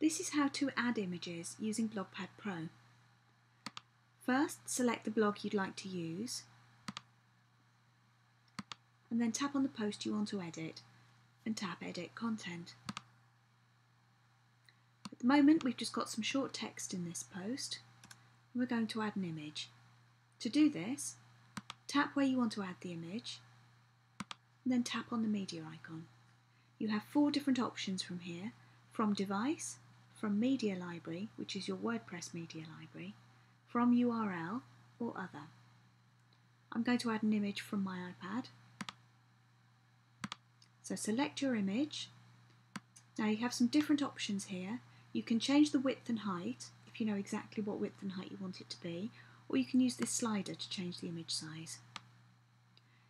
This is how to add images using BlogPad Pro. First, select the blog you'd like to use and then tap on the post you want to edit and tap Edit Content. At the moment we've just got some short text in this post and we're going to add an image. To do this, tap where you want to add the image and then tap on the media icon. You have four different options from here, from device, from media library, which is your WordPress media library, from URL or other. I'm going to add an image from my iPad. So select your image. Now you have some different options here. You can change the width and height if you know exactly what width and height you want it to be, or you can use this slider to change the image size.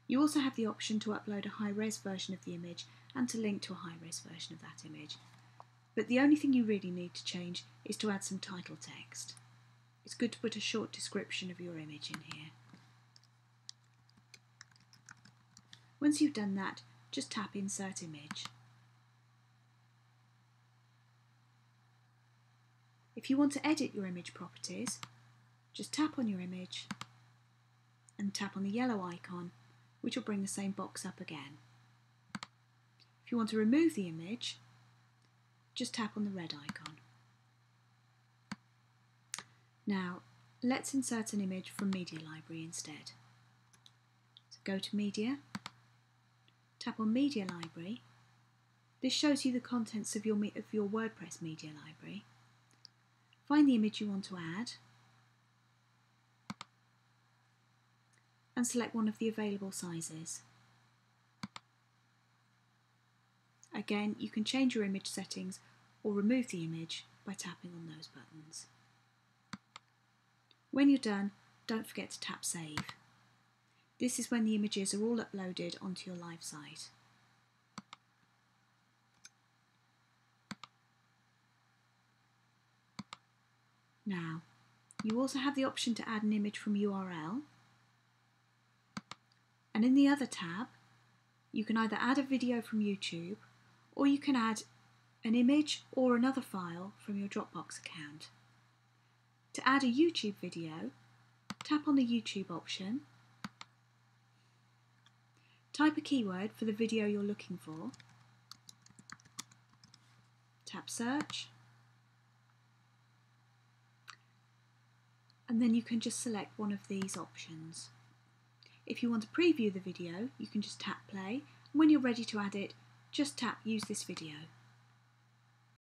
You also have the option to upload a high-res version of the image and to link to a high-res version of that image. But the only thing you really need to change is to add some title text. It's good to put a short description of your image in here. Once you've done that, just tap Insert Image. If you want to edit your image properties, just tap on your image and tap on the yellow icon, which will bring the same box up again. If you want to remove the image, just tap on the red icon. Now, let's insert an image from Media Library instead. So go to Media, tap on Media Library. This shows you the contents of your, of your WordPress Media Library. Find the image you want to add and select one of the available sizes. Again, you can change your image settings or remove the image by tapping on those buttons. When you're done, don't forget to tap Save. This is when the images are all uploaded onto your live site. Now, you also have the option to add an image from URL. And in the other tab, you can either add a video from YouTube or you can add an image or another file from your Dropbox account. To add a YouTube video, tap on the YouTube option, type a keyword for the video you're looking for, tap search, and then you can just select one of these options. If you want to preview the video, you can just tap play, and when you're ready to add it, just tap use this video.